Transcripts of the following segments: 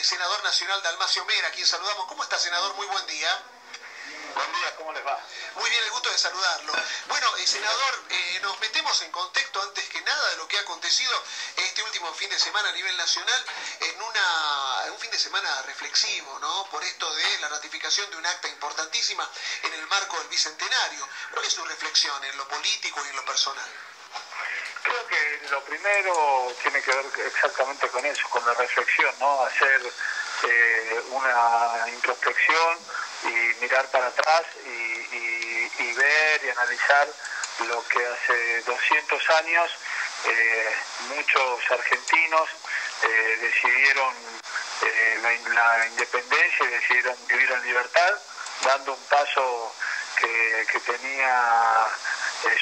eh, senador nacional Dalmacio Mera, a quien saludamos. ¿Cómo está, senador? Muy buen día. Buen día, ¿cómo les va? Muy bien, el gusto de saludarlo. Bueno, eh, senador, eh, nos metemos en contexto antes que nada de lo que ha acontecido este último fin de semana a nivel nacional, en, una, en un fin de semana reflexivo, ¿no? Por esto de la ratificación de un acta importantísima en el marco del Bicentenario. ¿Cuál es su reflexión en lo político y en lo personal? Creo que lo primero tiene que ver exactamente con eso, con la reflexión, ¿no? Hacer eh, una introspección y mirar para atrás y, ver y analizar lo que hace 200 años eh, muchos argentinos eh, decidieron la, independencia y decidieron vivir en libertad, dando un paso que, que tenía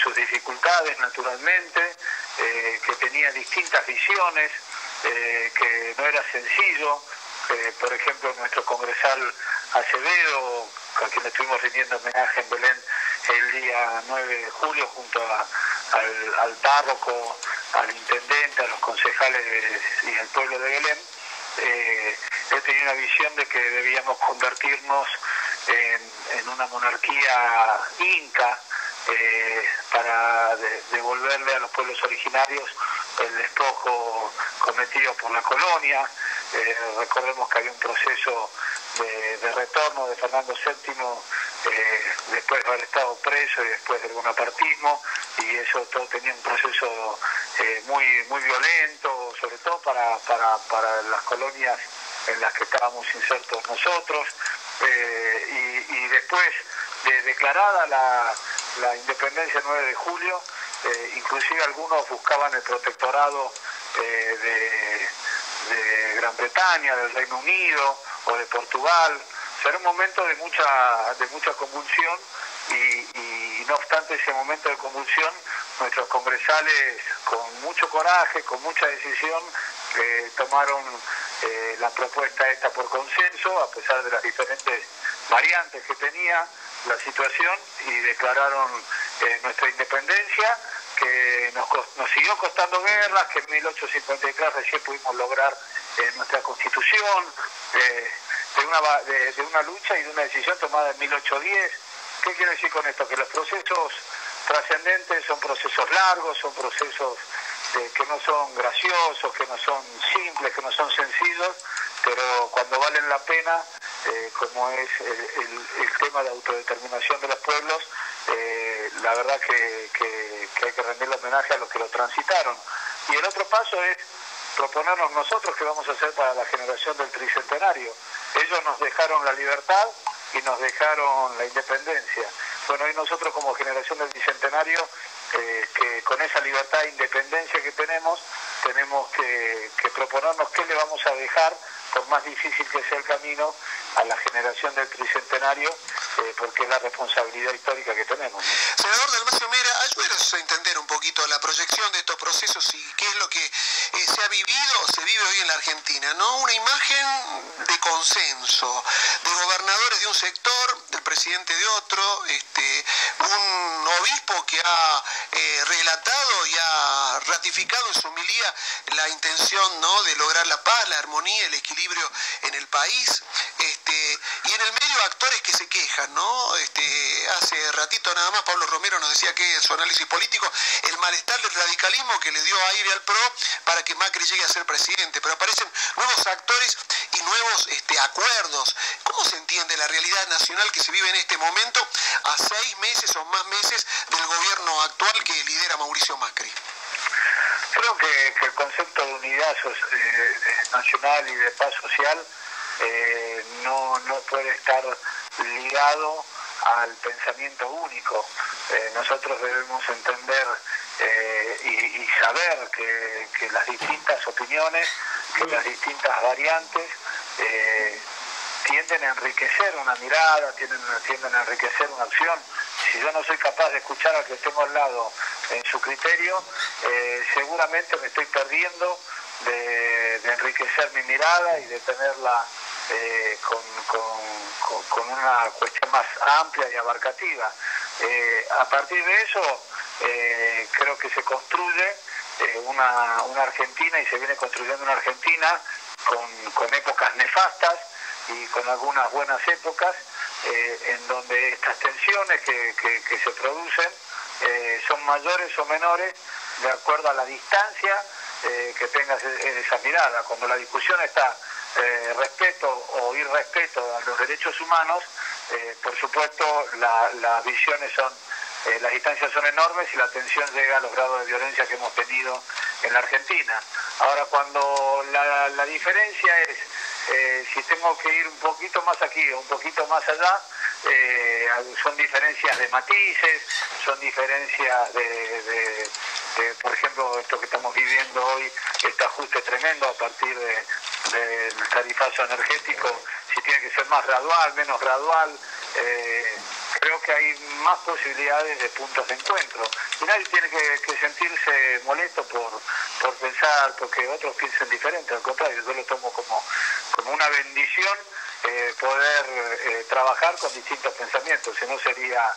sus dificultades naturalmente, eh, que tenía distintas visiones, eh, que no era sencillo. Eh, por ejemplo, nuestro congresal Acevedo, a quien estuvimos rindiendo homenaje en Belén el día 9 de julio junto al, al, párroco, al intendente, a los concejales y al pueblo de Belén, él tenía una visión de que debíamos convertirnos en una monarquía inca, eh, para devolverle a los pueblos originarios el despojo cometido por la colonia. Eh, recordemos que había un proceso de, retorno de Fernando VII eh, después de haber estado preso y después del bonapartismo y eso todo tenía un proceso muy muy violento, sobre todo para, para, para las colonias en las que estábamos insertos nosotros y, y después de declarada la, la independencia el 9 de julio, eh, inclusive algunos buscaban el protectorado eh, de, Gran Bretaña, del Reino Unido o de Portugal. O un momento de mucha, de mucha convulsión y, no obstante ese momento de convulsión, nuestros congresales con mucho coraje, con mucha decisión, eh, tomaron la propuesta esta por consenso, a pesar de las diferentes variantes que tenía, la situación y declararon eh, nuestra independencia, que nos, nos, siguió costando guerras, que en 1853 recién pudimos lograr eh, nuestra constitución, eh, de, una, de, una lucha y de una decisión tomada en 1810. ¿Qué quiero decir con esto? Que los procesos trascendentes son procesos largos, son procesos que no son graciosos, que no son simples, que no son sencillos, pero cuando valen la pena, eh, como es el, tema de autodeterminación de los pueblos, eh, la verdad que, hay que rendirle homenaje a los que lo transitaron. Y el otro paso es proponernos nosotros qué vamos a hacer para la generación del tricentenario. Ellos nos dejaron la libertad y nos dejaron la independencia. Bueno, y nosotros como generación del bicentenario, eh, que con esa libertad e independencia que tenemos, tenemos que, que proponernos qué le vamos a dejar por más difícil que sea el camino, a la generación del tricentenario, eh, porque es la responsabilidad histórica que tenemos. Senador Dalmacio Mera, ayúdenos a entender un poquito la proyección de estos procesos y qué es lo que eh, se ha vivido o se vive hoy en la Argentina, ¿no? Una imagen de consenso, de gobernadores de un sector, del presidente de otro, este, un obispo que ha eh, relatado y ha ratificado en su homilía la intención ¿no? de lograr la paz, la armonía, el equilibrio en el país, este, y en el medio actores que se quejan, ¿no? Este, hace ratito nada más Pablo Romero nos decía que en su análisis político, el malestar del radicalismo que le dio aire al PRO para que Macri llegue a ser presidente, pero aparecen nuevos actores y nuevos este, acuerdos. ¿Cómo se entiende la realidad nacional que se vive en este momento a seis meses o más meses del gobierno actual que lidera Mauricio Macri? Creo que, el concepto de unidad eh, nacional y de paz social eh, no, puede estar ligado al pensamiento único. Eh, nosotros debemos entender y, saber que, las distintas opiniones, que las distintas variantes tienden a enriquecer una mirada, tienden, tienden a enriquecer una acción. Si yo no soy capaz de escuchar al que tengo al lado en su criterio, eh, seguramente me estoy perdiendo de, enriquecer mi mirada y de tenerla eh, con, una cuestión más amplia y abarcativa. Eh, a partir de eso, creo que se construye una, una Argentina y se viene construyendo una Argentina con, épocas nefastas y con algunas buenas épocas, en donde estas tensiones que, que se producen son mayores o menores de acuerdo a la distancia que tengas esa mirada. Cuando la discusión está eh, respeto o irrespeto a los derechos humanos, eh, por supuesto las visiones son, eh, las distancias son enormes y la tensión llega a los grados de violencia que hemos tenido en la Argentina. Ahora, cuando la, la diferencia es si tengo que ir un poquito más aquí o un poquito más allá, son diferencias de matices, son diferencias de, por ejemplo, esto que estamos viviendo hoy, este ajuste tremendo a partir de, del tarifazo energético, si tiene que ser más gradual, menos gradual. Eh, creo que hay más posibilidades de puntos de encuentro. Y nadie tiene que, sentirse molesto por, por pensar, porque otros piensen diferente, al contrario, yo lo tomo como, como una bendición eh, poder eh, trabajar con distintos pensamientos, si no sería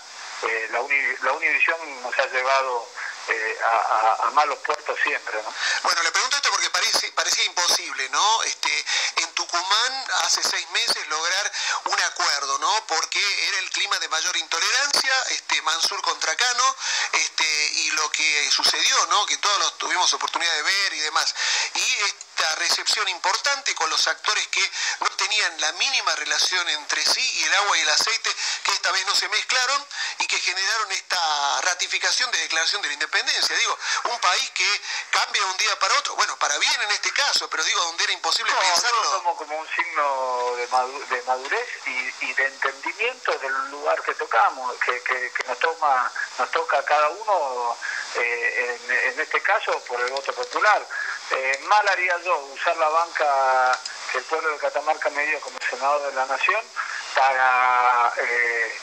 la, la Univisión nos ha llevado eh, a, malos puertos siempre. ¿no? Bueno, le pregunto esto porque parecía imposible, ¿no? Este, en Tucumán hace seis meses lograr un acuerdo, ¿no? Porque era el clima de mayor intolerancia, este, Mansur contra Cano, este, y lo que sucedió, ¿no? Que todos los tuvimos oportunidad de ver y demás. Y esta recepción importante con los actores que no tenían la mínima relación entre sí y el agua y el aceite, que esta vez no se mezclaron y que generaron esta ratificación de declaración de la independencia Digo, un país que cambia un día para otro, bueno, para bien en este caso, pero digo, donde era imposible pensarlo. Yo lo como un signo de, madurez y, de entendimiento del lugar que tocamos, que, nos, toma, nos toca a cada uno, eh, en, este caso, por el voto popular. Eh, mal haría yo usar la banca que el pueblo de Catamarca me dio como senador de la Nación para eh,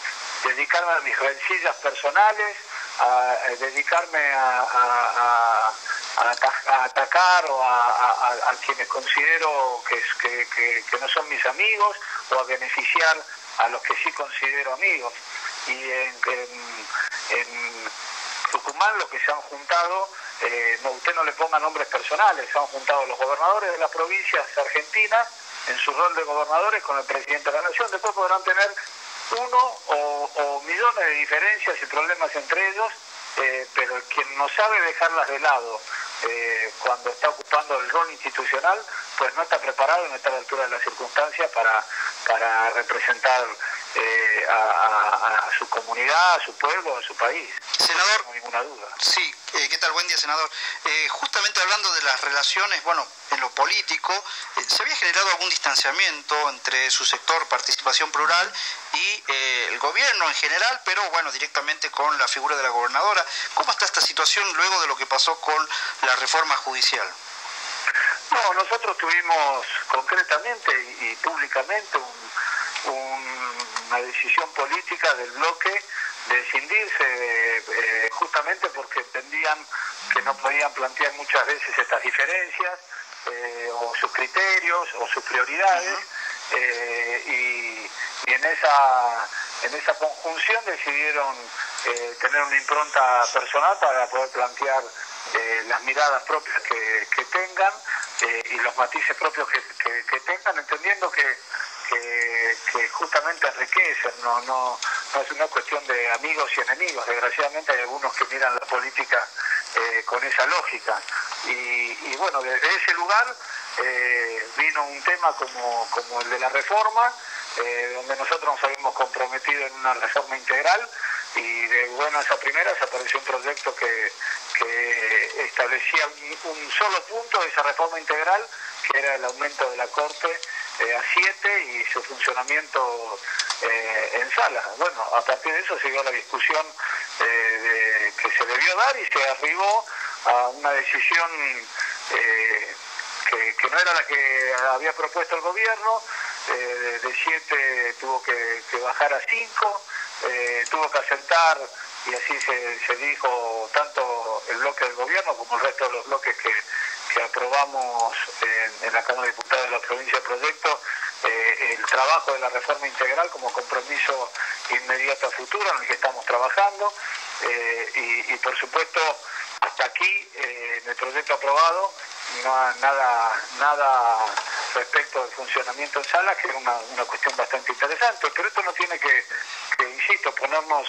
dedicarme a mis rencillas personales, a, dedicarme a, atacar o a, quienes considero que, no son mis amigos o a beneficiar a los que sí considero amigos. Y en, en, Tucumán lo que se han juntado, eh, usted no le ponga nombres personales, se han juntado los gobernadores de las provincias argentinas en su rol de gobernadores con el presidente de la nación, después podrán tener uno o, millones de diferencias y problemas entre ellos, eh, pero quien no sabe dejarlas de lado eh, cuando está ocupando el rol institucional, pues no está preparado, no está a la altura de las circunstancias para, para representar eh, a, su comunidad, a su pueblo, a su país. Senador, no ninguna duda. Sí, eh, ¿qué tal? Buen día, senador. Eh, justamente hablando de las relaciones, bueno, en lo político, ¿se había generado algún distanciamiento entre su sector Participación Plural y el gobierno en general, pero bueno, directamente con la figura de la gobernadora? ¿Cómo está esta situación luego de lo que pasó con la reforma judicial? No, nosotros tuvimos concretamente y, públicamente una decisión política del bloque de escindirse eh, justamente porque entendían que no podían plantear muchas veces estas diferencias eh, o sus criterios o sus prioridades eh, y, en esa en esa conjunción decidieron tener una impronta personal para poder plantear las miradas propias que, que tengan eh, y los matices propios que, que, tengan, entendiendo que, que, justamente enriquecen, no, no, no es una cuestión de amigos y enemigos, desgraciadamente hay algunos que miran la política eh, con esa lógica. Y, bueno, desde ese lugar eh, vino un tema como, como el de la reforma, donde nosotros nos habíamos comprometido en una reforma integral y de buenas a primeras apareció un proyecto que, que establecía un, solo punto de esa reforma integral, que era el aumento de la Corte eh, a siete y su funcionamiento eh, en sala. Bueno, a partir de eso siguió la discusión eh, que se debió dar y se arribó a una decisión que, que, no era la que había propuesto el gobierno, de siete tuvo que, bajar a cinco, tuvo que aceptar y así se, se dijo tanto el bloque del gobierno como el resto de los bloques que, aprobamos en, la Cámara de Diputados de la provincia Proyecto, eh, el trabajo de la reforma integral como compromiso inmediato a futuro en el que estamos trabajando eh, y, por supuesto hasta aquí eh, en el proyecto aprobado no, nada, nada respecto del funcionamiento en salas, que es una, cuestión bastante interesante, pero esto no tiene que, insisto, ponernos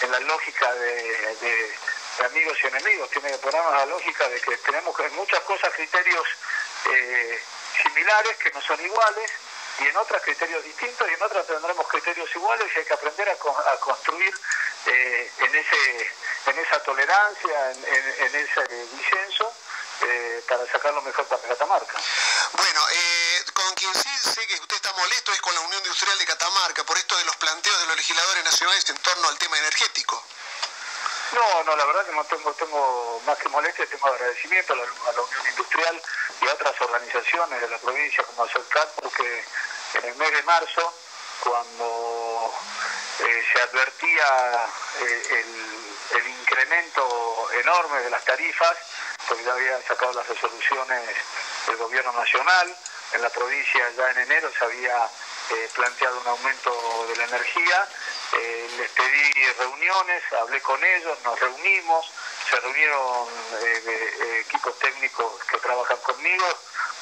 en la lógica de, amigos y enemigos, tiene que ponernos la lógica de que tenemos en muchas cosas criterios eh, similares que no son iguales, y en otras criterios distintos y en otras tendremos criterios iguales y hay que aprender a, construir eh, en, ese, en esa tolerancia, en, ese disenso, eh, para sacar lo mejor para Catamarca. Bueno, eh, con quien sí sé que usted está molesto es con la Unión Industrial de Catamarca, por esto de los planteos de los legisladores nacionales en torno al tema energético. No, no, la verdad que no tengo, tengo más que molestia, tengo agradecimiento a la, Unión Industrial y a otras organizaciones de la provincia como ASOLCAT, porque en el mes de marzo, cuando eh, se advertía eh, el, incremento enorme de las tarifas, porque ya había sacado las resoluciones del gobierno nacional, en la provincia ya en enero se había eh, planteado un aumento de la energía, les pedí reuniones, hablé con ellos, nos reunimos, se reunieron equipos técnicos que trabajan conmigo,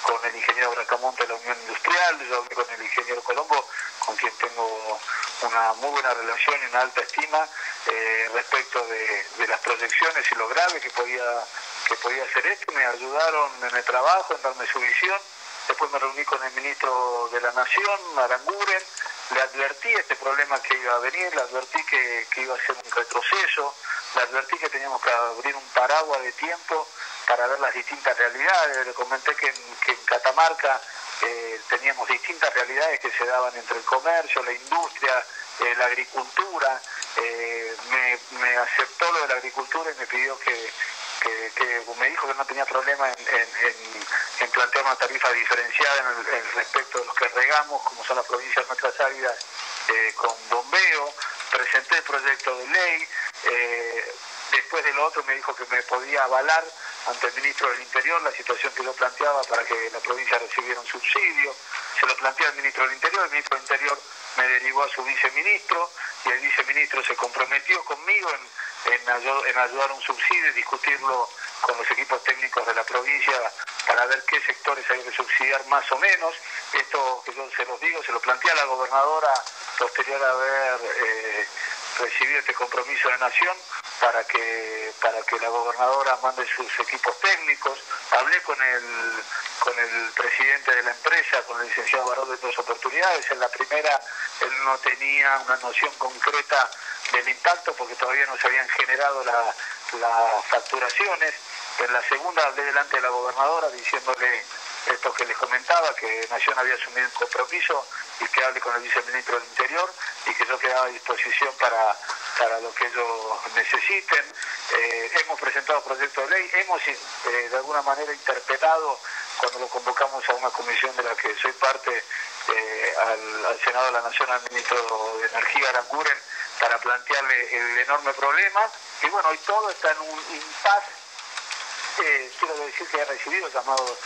con el ingeniero Bracamonte de la Unión Industrial, yo hablé con el ingeniero Colombo, con quien tengo una muy buena relación y una alta estima eh, respecto de, las proyecciones y lo grave que podía, que podía ser esto. Me ayudaron en el trabajo, en darme su visión. Después me reuní con el ministro de la Nación, Aranguren, le advertí este problema que iba a venir, le advertí que, que iba a ser un retroceso, le advertí que teníamos que abrir un paraguas de tiempo para ver las distintas realidades. Le comenté que en, Catamarca eh, teníamos distintas realidades que se daban entre el comercio, la industria, eh, la agricultura. Eh, me, aceptó lo de la agricultura y me pidió que, me dijo que no tenía problema en, plantear una tarifa diferenciada en, el, respecto de los que regamos, como son las provincias nuestras áridas, con bombeo. Presenté el proyecto de ley. después de lo otro me dijo que me podía avalar ante el ministro del Interior la situación que yo planteaba para que la provincia recibiera un subsidio. Se lo planteé al ministro del Interior, el ministro del Interior me derivó a su viceministro y el viceministro se comprometió conmigo en, en, ayudar a un subsidio y discutirlo con los equipos técnicos de la provincia para ver qué sectores hay que subsidiar más o menos. Esto que yo se los digo, se lo planteé a la gobernadora posterior a haber eh, recibido este compromiso de nación para que para que la gobernadora mande sus equipos técnicos. Hablé con el con el presidente de la empresa, con el licenciado Barón de dos oportunidades. En la primera él no tenía una noción concreta del impacto porque todavía no se habían generado las facturaciones. En la segunda hablé delante de la gobernadora diciéndole esto que les comentaba, que Nación había asumido un compromiso y que hable con el viceministro del Interior y que yo quedaba a disposición para, para lo que ellos necesiten. Eh, hemos presentado proyectos de ley, hemos eh, de alguna manera interpretado cuando lo convocamos a una comisión de la que soy parte eh, al, Senado de la Nación, al ministro de Energía, Aranguren, para plantearle el enorme problema. Y bueno, hoy todo está en un impasse. Quiero decir que he recibido llamados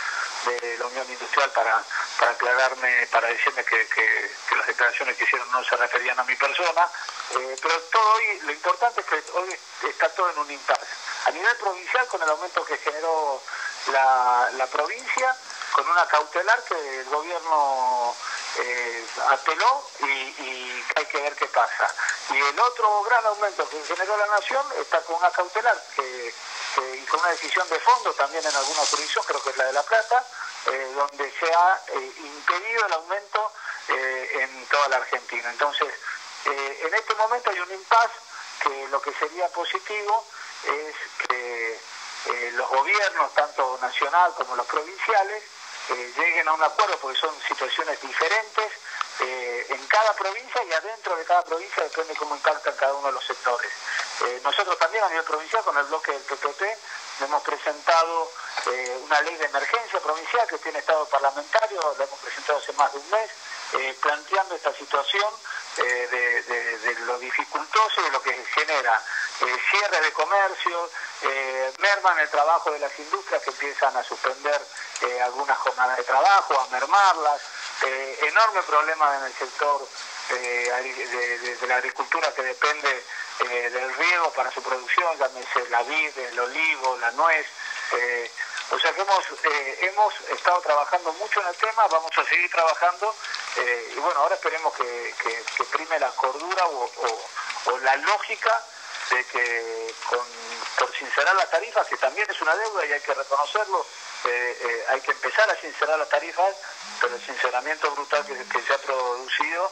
de la Unión Industrial para, para aclararme, para decirme que, las declaraciones que hicieron no se referían a mi persona, eh, pero todo hoy, lo importante es que hoy está todo en un impasse. A nivel provincial, con el aumento que generó la, la provincia, con una cautelar que el gobierno eh, apeló y, hay que ver qué pasa. Y el otro gran aumento que generó la Nación está con una cautelar que, y con una decisión de fondo también en alguna jurisdicción, creo que es la de La Plata, eh, donde se ha eh, impedido el aumento eh, en toda la Argentina. Entonces, en este momento hay un impasse que lo que sería positivo es que los gobiernos, tanto nacional como los provinciales, lleguen a un acuerdo porque son situaciones diferentes eh, en cada provincia y adentro de cada provincia depende cómo impacta cada uno de los sectores. Eh, nosotros también a nivel provincial con el bloque del PPP hemos presentado eh, una ley de emergencia provincial que tiene estado parlamentario, la hemos presentado hace más de un mes, planteando esta situación de, lo dificultoso y de lo que genera cierre de comercio, merman el trabajo de las industrias que empiezan a suspender algunas jornadas de trabajo, a mermarlas, eh, enorme problema en el sector eh, de, la agricultura que depende eh, del riego para su producción, llámese la vid, el olivo, la nuez, O sea que hemos, eh, hemos estado trabajando mucho en el tema, vamos a seguir trabajando eh, y bueno, ahora esperemos que, prime la cordura o, la lógica de que con, por sincerar las tarifas, que también es una deuda y hay que reconocerlo, eh, hay que empezar a sincerar las tarifas, pero el sinceramiento brutal que, se ha producido,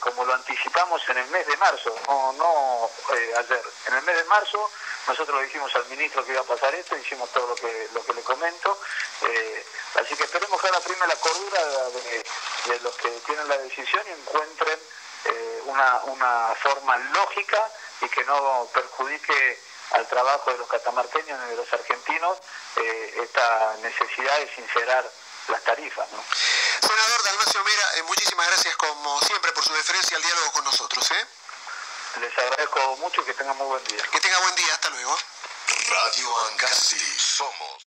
como lo anticipamos en el mes de marzo, no, no ayer, en el mes de marzo nosotros le dijimos al ministro que iba a pasar esto, hicimos todo lo que, lo que le comento. Eh, así que esperemos que ahora prime la cordura de, los que tienen la decisión y encuentren eh, una, forma lógica y que no perjudique al trabajo de los catamarqueños ni de los argentinos eh, esta necesidad de sincerar las tarifas. Senador Dalmacio Mera, muchísimas gracias como siempre por su deferencia al diálogo con nosotros. Les agradezco mucho y que tengan muy buen día. Que tenga buen día, hasta luego. Radio Ancasti, somos.